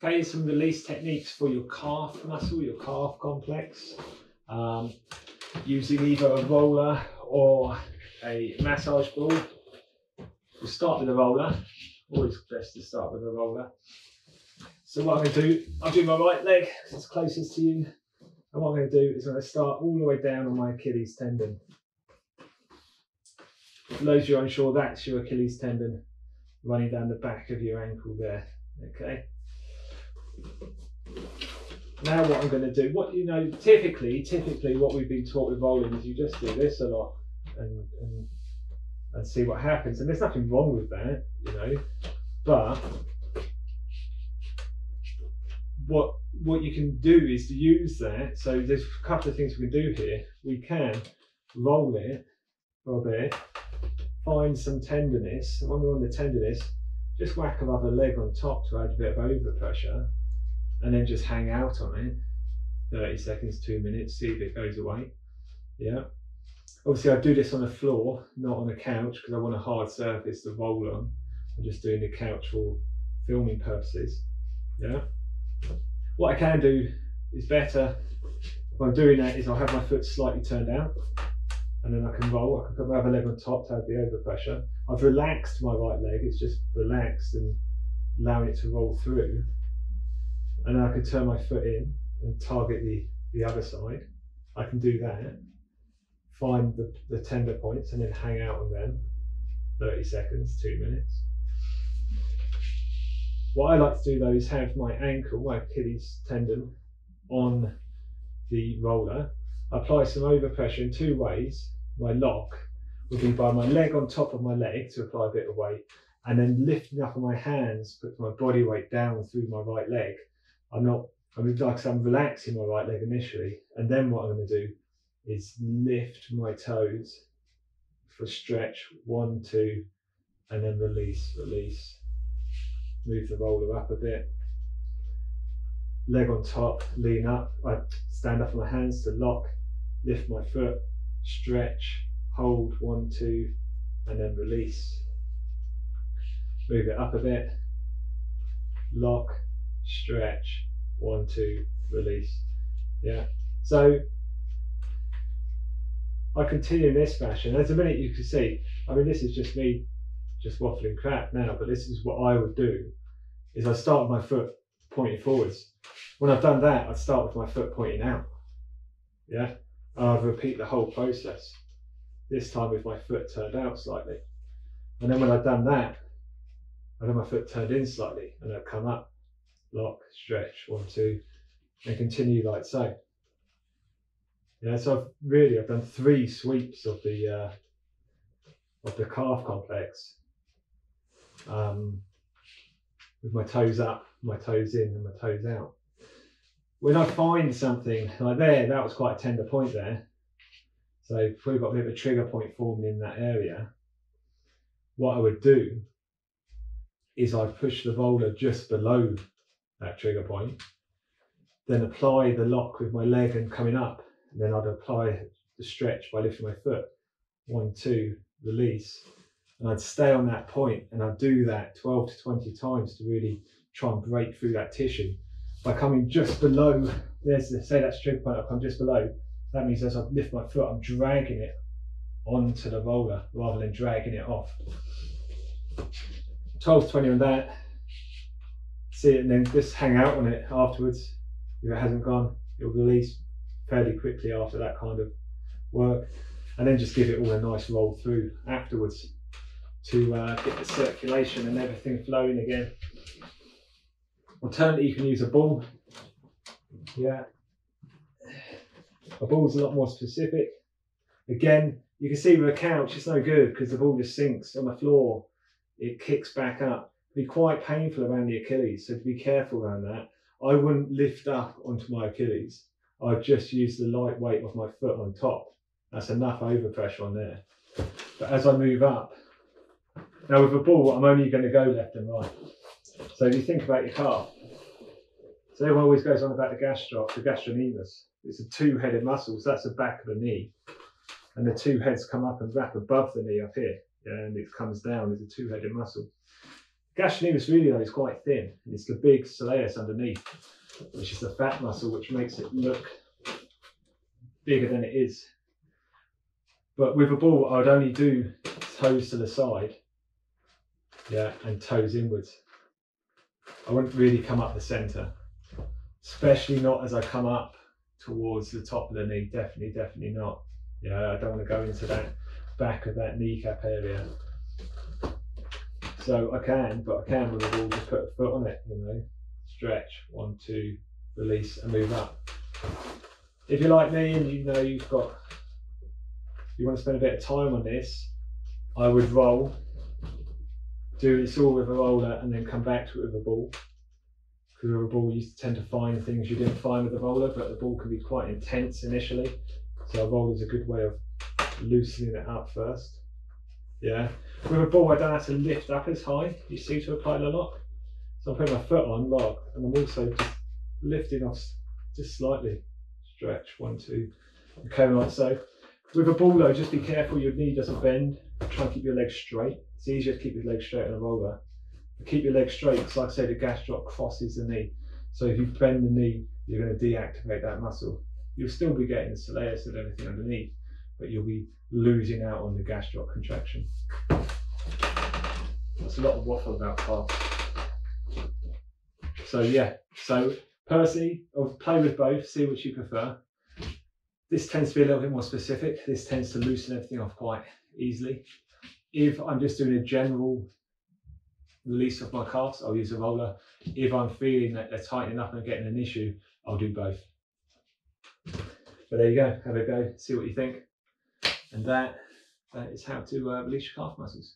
Okay, some release techniques for your calf muscle, your calf complex. Um, using either a roller or a massage ball. We'll start with a roller. Always best to start with a roller. So what I'm going to do, I'll do my right leg it's closest to you. And what I'm going to do is I'm going to start all the way down on my Achilles tendon. For those of you unsure, that's your Achilles tendon running down the back of your ankle there. Okay. Now what I'm going to do, what you know, typically, typically what we've been taught with rolling is you just do this a lot and, and and see what happens. And there's nothing wrong with that, you know. But what what you can do is to use that. So there's a couple of things we can do here. We can roll it for a bit, find some tenderness. When we're on the tenderness, just whack another leg on top to add a bit of overpressure, and then just hang out on it. 30 seconds, two minutes, see if it goes away. Yeah. Obviously, I do this on the floor, not on a couch, because I want a hard surface to roll on. I'm just doing the couch for filming purposes. Yeah. What I can do is better if I'm doing that is I'll have my foot slightly turned out and then I can roll. I can put my other leg on top to have the overpressure. I've relaxed my right leg, it's just relaxed and allowing it to roll through. And then I can turn my foot in and target the, the other side. I can do that find the, the tender points and then hang out on them 30 seconds, two minutes. What I like to do though is have my ankle, my Achilles tendon on the roller, apply some overpressure in two ways. My lock would be by my leg on top of my leg to apply a bit of weight, and then lifting up on my hands, put my body weight down through my right leg. I'm not, I mean, like I am relaxing my right leg initially, and then what I'm going to do is lift my toes for stretch one, two, and then release, release. Move the roller up a bit. Leg on top, lean up. I stand up on my hands to lock, lift my foot, stretch, hold one, two, and then release. Move it up a bit. Lock, stretch, one, two, release. Yeah. So I continue in this fashion. As a minute you can see, I mean, this is just me just waffling crap now, but this is what I would do, is I start with my foot pointing forwards. When I've done that, I'd start with my foot pointing out. Yeah, and I'd repeat the whole process. This time with my foot turned out slightly. And then when I've done that, I'd have my foot turned in slightly and I'd come up, lock, stretch, one, two, and continue like so. Yeah, so I've really I've done three sweeps of the uh, of the calf complex um, with my toes up, my toes in, and my toes out. When I find something like there, that was quite a tender point there. So probably got a bit of a trigger point formed in that area. What I would do is I'd push the roller just below that trigger point, then apply the lock with my leg and coming up and then I'd apply the stretch by lifting my foot. One, two, release. And I'd stay on that point and I'd do that 12 to 20 times to really try and break through that tissue. By coming just below, there's the, say that trigger point, I come just below, that means as I lift my foot, I'm dragging it onto the roller rather than dragging it off. 12 to 20 on that. See it and then just hang out on it afterwards. If it hasn't gone, it'll release fairly quickly after that kind of work, and then just give it all a nice roll through afterwards to uh, get the circulation and everything flowing again. Alternatively, you can use a ball. Yeah, a ball's a lot more specific. Again, you can see with a couch, it's no good because the ball just sinks on the floor. It kicks back up. Be quite painful around the Achilles, so be careful around that. I wouldn't lift up onto my Achilles I'd just use the light weight of my foot on top. That's enough overpressure on there. But as I move up, now with a ball, I'm only going to go left and right. So if you think about your calf, so everyone always goes on about the gastroc, the gastrocnemius. It's a two-headed muscle, so that's the back of the knee. And the two heads come up and wrap above the knee up here. And it comes down as a two-headed muscle. Gastrocnemius really though is quite thin, and it's the big soleus underneath, which is the fat muscle, which makes it look bigger than it is. But with a ball, I would only do toes to the side, yeah, and toes inwards. I wouldn't really come up the centre, especially not as I come up towards the top of the knee. Definitely, definitely not. Yeah, I don't want to go into that back of that kneecap area. So I can, but I can with the ball just put a foot on it, you know, stretch, one, two, release, and move up. If you're like me and you know you've got, you want to spend a bit of time on this, I would roll, do this all with a roller, and then come back to it with a ball. Because with a ball, you tend to find things you didn't find with the roller, but the ball can be quite intense initially. So a roller is a good way of loosening it up first. Yeah. With a ball, I don't have to lift up as high, you see, to apply the lock. So I'm putting my foot on lock, and I'm also just lifting off just slightly. Stretch, one, two. Okay, like so. With a ball though, just be careful your knee doesn't bend. Try and keep your legs straight. It's easier to keep your legs straight on a roller. But keep your legs straight because like I say, the gastroc crosses the knee. So if you bend the knee, you're going to deactivate that muscle. You'll still be getting the soleus and everything underneath, but you'll be losing out on the gastroc contraction. That's a lot of waffle about calf. So yeah, so Percy, or play with both, see which you prefer. This tends to be a little bit more specific. This tends to loosen everything off quite easily. If I'm just doing a general release of my calves, I'll use a roller. If I'm feeling that they're tightening up and getting an issue, I'll do both. But there you go, have a go, see what you think. And that, that is how to uh, release your calf muscles.